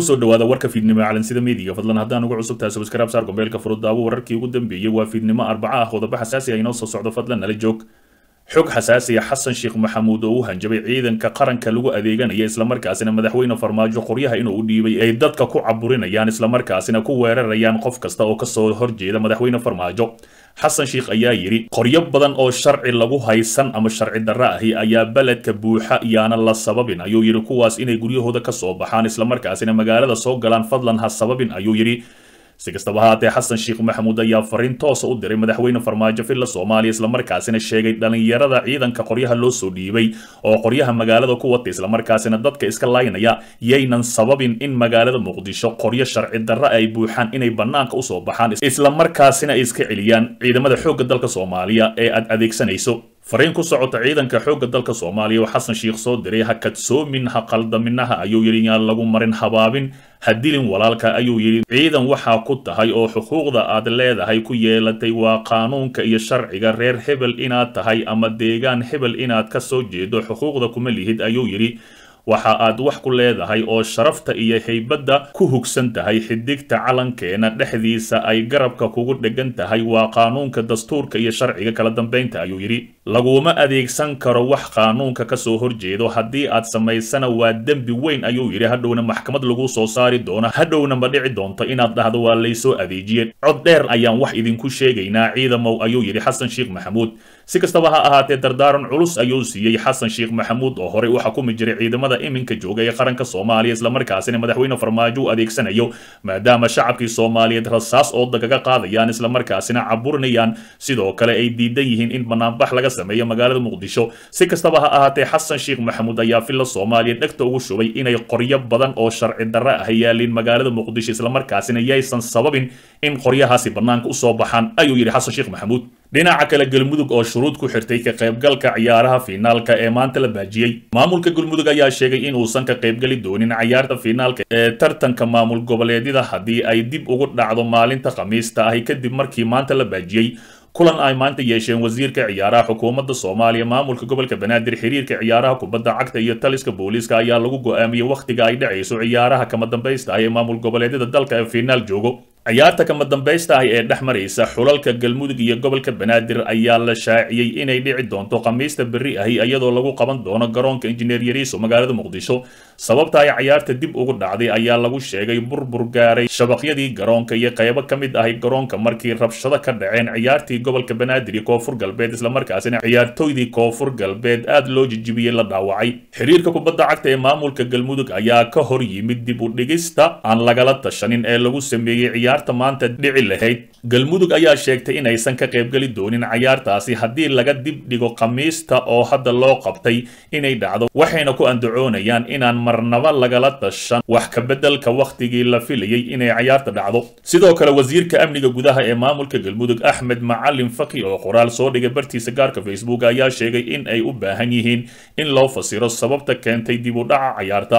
ku soo dhawaada warka fiidnimo calansida meediga fadlan haddaan ugu cusub tahay subscribe saar gombeelka furudaawo wararkii ugu dambeeyey waa fiidnimo arbaca ah. Qodobo xasaasi ah inoo soo socdo fadlan nala joog. Xog xasaasiya xasan sheekh maxamuud oo u hanjabay ciidanka qaranka lagu adeeganaya islamarkaasina madaxweyne farmaajo qoryaha inuu u dhiibay ay dadka ku caburinayaan islamarkaasina ku weerarayaan qof kasta oo ka soo horjeeda madaxweyne farmaajo xasan sheekh ayaa yidhi qoryo badan oo sharci lagu haysan ama sharci darro ahi ayaa beledka buuxa iyaana la sababin ayuu yidhi. Kuwaas inay guryahooda ka soo baxaan islamarkaasina magaalada soo galaan fadlan ha sababin ayuu yidhi si kastaba haatee xasan sheekh maxamuud ayaa fariin toosa u diray madaxweyne farmaajo villa soomaaliya islamarkaasina sheegay dhalinyarada ciidanka qoryaha loo soo dhiibay oo qoryaha magaalada ku wata islamarkaasina dadka iska laynaya yaynan sababin in magaalada muqdisho qoryo sharci darro ay buuxaan inay bannaanka u soo baxaan islamarkaasina ay iska celiyaan ciidamada xoogga dalka soomaaliya ee aad adeegsanayso fariin ku socota ciidanka xoogga dalka soomaaliya oo xasan sheekh soo diray ha kadsoomin ha qaldaminaha ayuu yidhi yaan lagu marin habaabin ha dilin walaalka ayuu yidhi. Ciidan waxaa ku tahay oo xuquuqda aad leedahay ku yeelatay waa qaanuunka iyo sharciga reer hebel inaad tahay ama deegaan hebel inaad ka soo jeedo xuquuqda kuma lihid ayuu yidhi waxa aad wax ku leedahay oo sharafta iyo haybadda ku hugsan tahay xidigta calankeena dhexdiisa ay garabka kugu dhegan tahay waa qaanuunka dastuurka iyo sharciga kala dambaynta ayuu yidhi. Laguma adeegsan karo wax qaanuunka ka soo horjeedo. Haddii aad samaysana waa dembi weyn ayuu yidhi. Hadhowna maxkamad lagu soo saari doono. Hadhowna ma dhici doonto inaad dhahdo waa laysoo adeejiye cod dheer ayaan wax idinku sheegaynaa. Ciidamow ayuu yidhi xasan sheekh maxamuud si kastaba ha ahaatee dardaaran culus ayuu siiyey xasan sheekh maxamuud oo horey u xukumi jiray ciidamada iminka jooga ee qaranka soomaaliya islamarkaasina madaxweyne farmaajo u adeegsanayo maadaama shacabkii soomaaliyeed rasaas ooda kaga qaadayaan islamarkaasina caburinayaan. Sidoo kale ay diidan yihiin in banaanbax laga sameeyo magaalada muqdisho. Si kastaba ha ahaatee xasan sheekh maxamuud ayaa villa soomaaliya dhegta ugu shubay inay qoryo badan oo sharci darro ah yaalin magaalada muqdisho islamarkaasina yaysan sababin in qoryahaasi bannaanka u soo baxaan ayuu yidhi xasan sheekh maxamuud dhinaca kale galmudug oo shuruud ku xirtay ka qaybgalka ciyaaraha fiinaalka ee maanta la baajiyey maamulka galmudug ayaa sheegay in uusan ka qaybgeli doonin ciyaarta fiinaalka ee tartanka maamul goboleedyada haddii ay dib ugu dhacdo maalinta khamiista ahi kadib markii maanta la baajiyey kulan ay maanta yeesheen wasiirka ciyaaraha xukuumadda soomaaliya maamulka gobolka banaadir xiriirka ciyaaraha kubadda cagta iyo taliska booliiska ayaa lagu go'aamiyey wakhtiga ay dhacayso ciyaaraha kama dambaysta ah ee maamul goboleedyada dalka ee fiinaal joogo ciyaarta kama dambaysta ah ee dhex maraysa xulalka galmudug iyo gobolka banaadir ayaa la shaaciyey inay dhici doonto khamiista berri ahi iyadoo lagu qaban doono garoonka injineer yariiso magaalada muqdisho sababta ay ciyaarta dib ugu dhacday ayaa lagu sheegay burbur gaaray shabaqyadii garoonka iyo qaybo ka mid ahi garoonka markii rabshado ka dhaceen ciyaartii gobolka banaadir iyo koonfur galbeed islamarkaasina ciyaartoydii koonfur galbeed aad loo jijibiyey la dhaawacay. Xiriirka kubadda cagta ee maamulka galmudug ayaa ka hor yimid dib u dhigista aan lagala tashanin ee lagu sameeyey ciyaarta maanta dhici lahayd galmudug ayaa sheegtay inaysan ka qaybgeli doonin ciyaartaasi haddii laga dib dhigo khamiista oo hadda loo qabtay inay dhacdo waxayna ku andacoonayaan inaan marnaba lagala tashan wax ka beddelka wakhtigii la filayey inay ciyaarta dhacdo. Sidoo kale wasiirka amniga gudaha ee maamulka galmudug axmed macalin faki oo qoraal soo dhigay bartiisa gaarka facebook ayaa sheegay in ay u baahan yihiin in loo fasiro sababta keentay dib u dhaca ciyaarta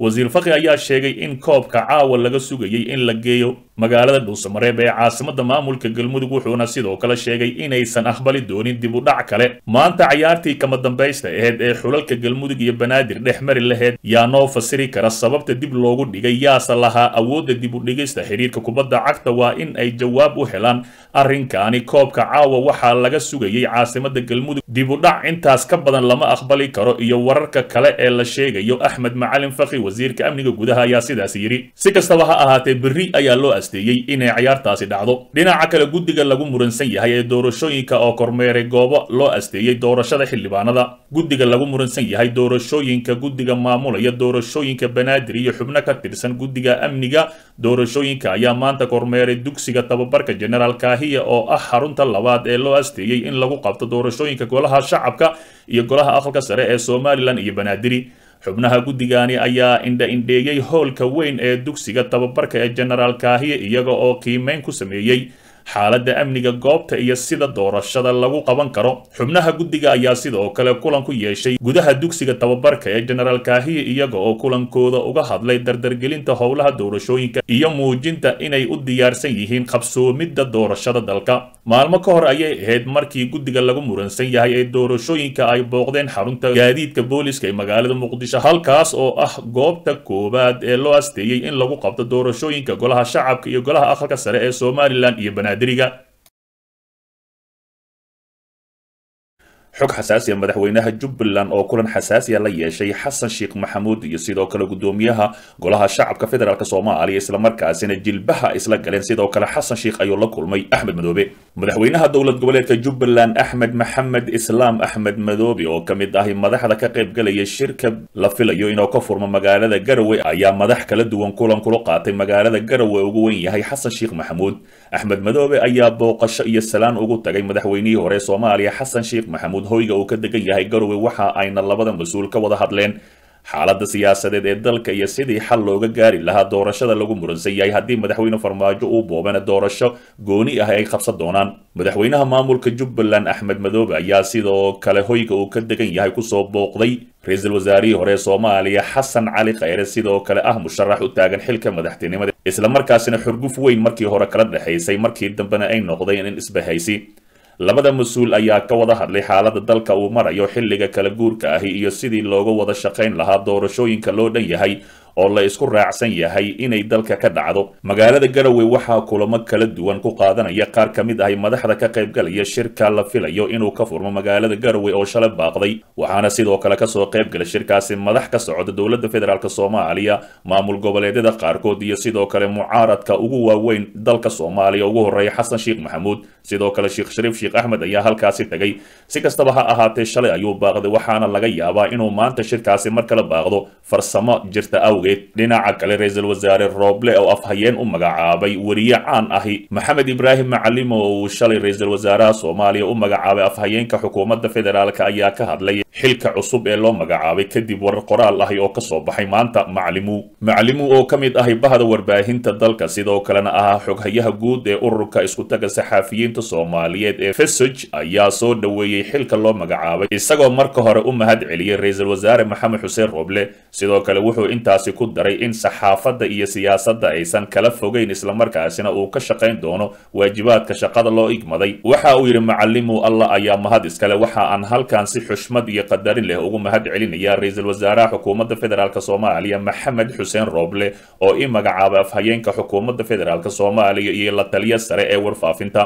wasiir faki ayaa sheegay in koobka caawa laga sugayey in la geeyo magaalada dhuusamareeb ee caasimada maamulka galmudug wuxuuna sidoo kale sheegay inaysan aqbali doonin dib u dhac kale. Maanta cayaartii kama dambaysta aheyd ee xulalka galmudug iyo banaadir dhex mari laheyd yaa noo fasiri kara sababta dib loogu dhigay yaase lahaa awoodda dib u dhigista xiriirka kubadda cagta waa in ay jawaab u helaan arrinkaani koobka caawa waxaa laga sugayey caasimada galmudug dib u dhac intaas ka badan lama aqbali karo iyo wararka kale ee la sheegayo axmed macalin faki wasiirka amniga gudaha ayaa sidaas yidhi. Si kastaba ha ahaatee berri ayaa loo asteeyey inay ciyaartaasi dhacdo. Dhinaca kale guddiga lagu muransan yahay ee doorashooyinka oo kormeeray goobo loo asteeyey doorashada xildhibaanada. Guddiga lagu muransan yahay doorashooyinka guddiga maamulaya doorashooyinka banaadir iyo xubno ka tirsan guddiga amniga. Doorashooyinka ayaa maanta kormeeray dugsiga tababarka generaal kaahiya oo ah xarunta labaad ee loo asteeyey in lagu qabto doorashooyinka golaha shacabka iyo golaha aqalka sare ee somalilan iyo banaadiri xubnaha guddigani ayaa indha-indheeyey howlka weyn ee dugsiga tababarka ee genaraal kaahiye iyaga oo qiimeyn ku sameeyey xaaladda amniga goobta iyo sida doorashada lagu qaban karo. Xubnaha guddiga ayaa sidoo kale kulan ku yeeshay gudaha dugsiga tababarka ee jenaraal kaahiye iyaga oo kulankooda uga hadlay dardargelinta howlaha doorashooyinka iyo muujinta inay u diyaarsan yihiin qabsoomidda doorashada dalka. Maalmo ka hor ayay ahayd markii guddiga lagu muransan yahay ee doorashooyinka ay booqdeen xarunta gaadiidka booliska ee magaalada muqdisho halkaas oo ah goobta koowaad ee loo asteeyey in lagu qabto doorashooyinka golaha shacabka iyo golaha aqalka sare ee somalilan iyo diga, xog xasaasiya madaxweynaha jubbaland oo kulan xasaasiya la yeeshay xasan sheekh maxamuud iyo sidoo kale gudoomiyaha golaha shacabka federaalk soomaaliya islamarkaasina jilbaha isla galeen. Sidoo kale xasan sheekh ayuu la kulmay axmed madoobe. Madaxweynaha dowlad goboleedka jubbaland axmed maxamed islaam axmed madoobe oo ka mid ahi madaxda ka qaybgalaya shirka la filayo inuu ka furmo magaalada garowe ayaa madax kala duwan kulan kula qaatay magaalada garowe. Ugu weyn yahay xasan sheekh maxamuud. Axmed madoobe ayaa booqasho iyo salaan ugu tagay madaxweynihii hore soomaaliya xasan sheekh maxamuud hoyga uu ka degan yahay garowe waxa ayna labada mas'uul ka wada hadleen. Xaaladda siyaasadeed ee dalka iyo sidii xal looga gaari lahaa doorashada lagu muransan yahay haddii madaxweyne farmaajo uu boobana doorasho gooni ah ay qabsan doonaan. Madaxweynaha maamulka jubbaland axmed madoobe ayaa sidoo kale hoyga uu ka degan yahay ku soo booqday. Ra'iisul wasaarihii hore ee soomaaliya xasan cali khayre sidoo kale ah musharax u taagan xilka madaxtinimada. Islamarkaasina xurguf weyn markii hore kala dhexaysay markii dambena ay noqdeen in isbahaysi labada mas'uul ayaa ka wada hadlay xaaladda dalka uu marayo xilliga kala guurka ahi iyo sidii looga wada shaqayn lahaa doorashooyinka loo dhan yahay oo la isku raacsan yahay inay dalka ka dhacdo. Magaalada garowe waxaa kulamo kala duwan ku qaadanaya qaar ka mid ahi madaxda ka qaybgalaya shirka la filayo inuu ka furmo magaalada garowe oo shalay baaqday. Waxaana sidoo kale ka soo qaybgala shirkaasi madax ka socda dowladda federaalk soomaaliya maamul goboleedyada qaarkood iyo sidoo kale mucaaradka ugu waaweyn dalka soomaaliya. Ugu horreeya xasan sheekh maxamuud sidoo kale sheekh shariif sheekh axmed ayaa halkaasi tagay. Si kastaba ha ahaatee shalay ayuu baaqday waxaana laga yaabaa inuu maanta shirkaasi mar kale baaqdo. Farsamo jirta awgeed dhinaca kale ra'iisul wasaare rooble oo afhayeen u magacaabay weriye caan ahi maxamed ibraahim macalim oo uu shalay ra'iisul wasaaraha soomaaliya u magacaabay afhayeenka xukuumadda federaalk ayaa ka hadlay xilka cusub ee loo magacaabay kadib warar qoraal ahi oo ka soo baxay maanta maclimu. Maclimu oo ka mid ahi bahda warbaahinta dalka sidoo kalena ahaa xoghayaha guud ee ururka iskutaga saxaafiyiinta soomaaliyeed ee fesog ayaa soo dhoweeyey xilka loo magacaabay isagoo marka hore u mahad celiyey ra'iisul wasaare maxamed xuseen rooble sidoo kale wuxuu intaasi ku daray in saxaafadda iyo siyaasadda aysan kala fogeyn islamarkaasina uu ka shaqayn doono waajibaadka shaqada loo igmaday. Waxa uu yidhi macalimu allah ayaa mahad iskale. Waxa aan halkan si xushmad iyo qadarin leh ugu mahad celinaya ra'iisul wasaaraha xukuumadda federaalk soomaaliya maxamed xuseen rooble oo i magacaabay afhayeenka xukuumadda federaalk soomaaliya iyo la taliya sare ee warfaafinta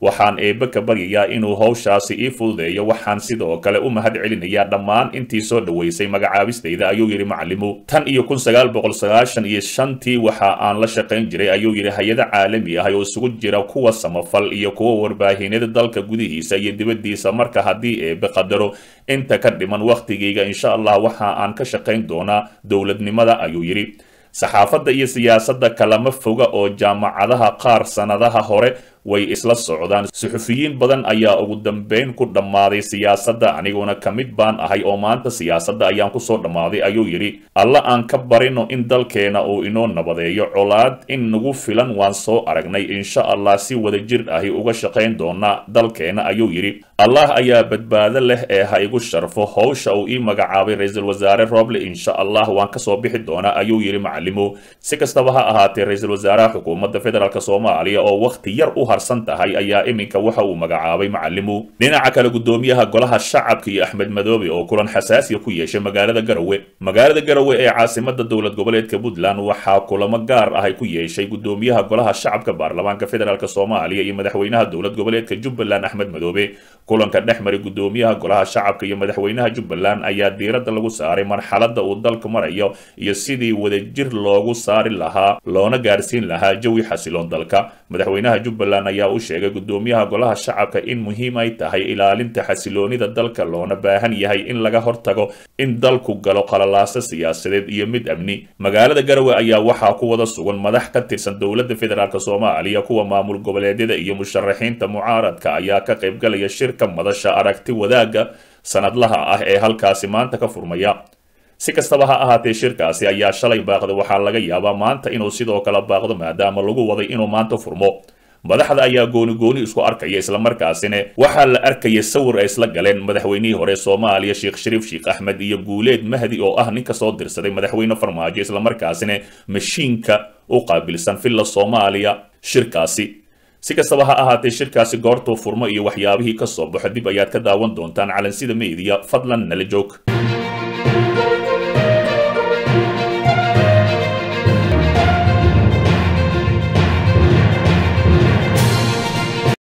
waxaan eebbe ka baryayaa inuu howshaasi ii fududeeyo waxaan sidoo kale u mahad celinayaa dhammaan intii soo dhoweysay magacaabistayda ayuu yidhi macalimu tan iyo kun sagaal boqol sagaashan iyo shantii waxa aan la shaqayn jiray ayuu yidhi hay'ado caalami ah oo isugu jira kuwa samafal iyo kuwa warbaahinada dalka gudihiisa iyo dibaddiisa marka haddii eebbe qadaro inta ka dhiman wakhtigayga insha allah waxa aan ka shaqayn doonaa dowladnimada ayuu yidhi. Saxaafadda iyo siyaasadda kalama foga oo jaamacadaha qaar sannadaha hore way isla socdaan. Suxufiyiin badan ayaa ugu dambeyn ku dhammaaday siyaasadda aniguna ka mid baan ahay oo maanta siyaasadda ayaan ku soo dhammaaday ayuu yidhi alla aan ka barino in dalkeena uu inoo nabadeeyo. Colaad in nagu filan waan soo aragnay. Insha allah si wada jir ahi uga shaqayn doonaa dalkeena ayuu yidhi. Allah ayaa badbaado leh ee ha igu sharfo. Howsha uu ii magacaabay ra'iisul wasaare rooble insha allah waan ka soo bixi doonaa ayuu yidhi macalimu si kastaba ha ahaatee ra'iisul wasaaraha xukuumadda federaalk soomaaliya oo wakhti yar u harsan tahay ayaa iminka waxa uu magacaabay macalimu dhinaca kale gudoomiyaha golaha shacabka iyo axmed madoobe oo kulan xasaasiya ku yeeshay magaalada garowe magaalada garowe ee caasimada dowlad goboleedka puntland waxaa kulamo gaar ah ay ku yeeshay gudoomiyaha golaha shacabka baarlamaanka federaalk soomaaliya iyo madaxweynaha dowlad goboleedka jubbaland axmed madoobe. Kulanka dhex maray gudoomiyaha golaha shacabka iyo madaxweynaha jubbaland ayaa diiradda lagu saaray marxaladda uu dalku marayo iyo sidii wadajir loogu saari lahaa loona gaarsiin lahaa jawi xasiloon dalka. Madaxweynaha jubbaland ayaa u sheegay gudoomiyaha golaha shacabka in muhiim ay tahay ilaalinta xasiloonida dalka loona baahan yahay in laga hortago in dalku galo qalalaaso siyaasadeed iyo mid amni. Magaalada garowe ayaa waxaa ku wada sugan madax ka tirsan dowladda federaalk soomaaliya kuwa maamul goboleedyada iyo musharaxiinta mucaaradka ayaa ka qaybgalaya shirka madasha aragti wadaagga sanadlaha ah ee halkaasi maanta ka furmaya. Si kastaba ha ahaatee shirkaasi ayaa shalay baaqday waxaa laga yaabaa maanta inuu sidoo kale baaqdo maadaama lagu waday inuu maanta furmo madaxda ayaa gooni gooni isku arkaya islamarkaasina waxaa la arkaya sawir ay isla galeen madaxweynihii hore soomaaliya sheekh shariif sheekh axmed iyo guuleed mahdi oo ah ninka soo dirsaday madaxweyne farmaajo islamarkaasina mashiinka u qaabilsan villa soomaaliya shirkaasi. Si kastaba ha ahaatee shirkaasi goortuu furmo iyo waxyaabihii ka soo baxo dib ayaad ka daawan doontaan calansida meediya fadlan nala joog